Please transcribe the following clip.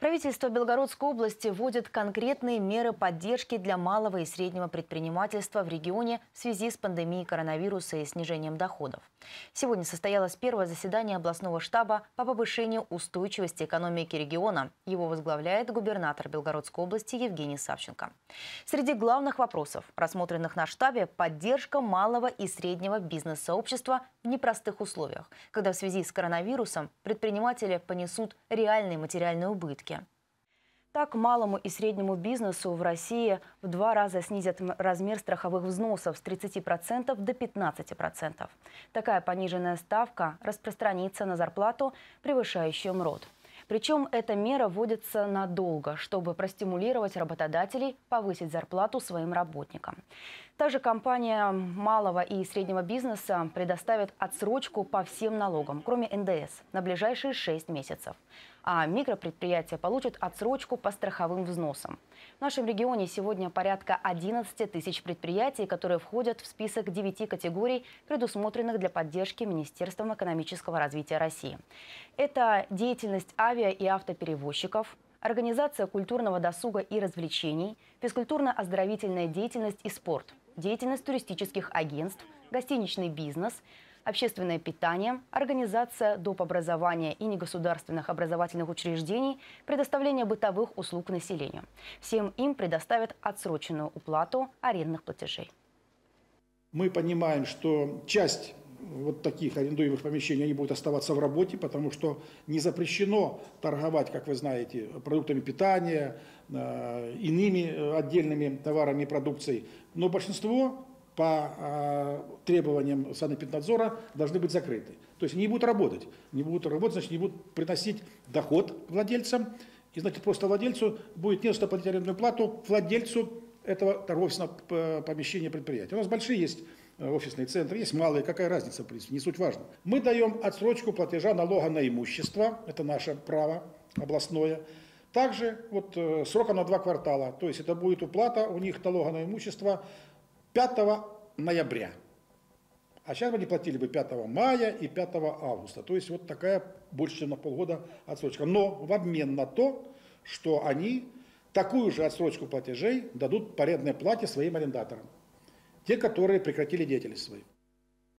Правительство Белгородской области вводит конкретные меры поддержки для малого и среднего предпринимательства в регионе в связи с пандемией коронавируса и снижением доходов. Сегодня состоялось первое заседание областного штаба по повышению устойчивости экономики региона. Его возглавляет губернатор Белгородской области Евгений Савченко. Среди главных вопросов, рассмотренных на штабе, поддержка малого и среднего бизнес-сообщества в непростых условиях, когда в связи с коронавирусом предприниматели понесут реальные материальные убытки. Так, малому и среднему бизнесу в России в два раза снизят размер страховых взносов с 30% до 15%. Такая пониженная ставка распространится на зарплату, превышающую МРОД. Причем эта мера вводится надолго, чтобы простимулировать работодателей повысить зарплату своим работникам. Также компания малого и среднего бизнеса предоставит отсрочку по всем налогам, кроме НДС, на ближайшие 6 месяцев а микропредприятия получат отсрочку по страховым взносам. В нашем регионе сегодня порядка 11 тысяч предприятий, которые входят в список 9 категорий, предусмотренных для поддержки Министерством экономического развития России. Это деятельность авиа- и автоперевозчиков, организация культурного досуга и развлечений, физкультурно-оздоровительная деятельность и спорт, деятельность туристических агентств, гостиничный бизнес – общественное питание, организация доп. образования и негосударственных образовательных учреждений, предоставление бытовых услуг населению. Всем им предоставят отсроченную уплату арендных платежей. Мы понимаем, что часть вот таких арендуемых помещений, они будут оставаться в работе, потому что не запрещено торговать, как вы знаете, продуктами питания, э, иными э, отдельными товарами и продукцией. Но большинство по э, требованиям санэпиднадзора должны быть закрыты. То есть они не будут работать. Не будут работать, значит, не будут приносить доход владельцам. И, значит, просто владельцу будет не что платить арендную плату владельцу этого торгового помещения предприятия. У нас большие есть э, офисные центры, есть малые, какая разница, в принципе, не суть важно. Мы даем отсрочку платежа налога на имущество, это наше право областное. Также вот э, сроком на два квартала, то есть это будет уплата у них налога на имущество 5 ноября. А сейчас бы они платили бы 5 мая и 5 августа. То есть вот такая больше, чем на полгода отсрочка. Но в обмен на то, что они такую же отсрочку платежей дадут по арендной плате своим арендаторам. Те, которые прекратили деятельность свою.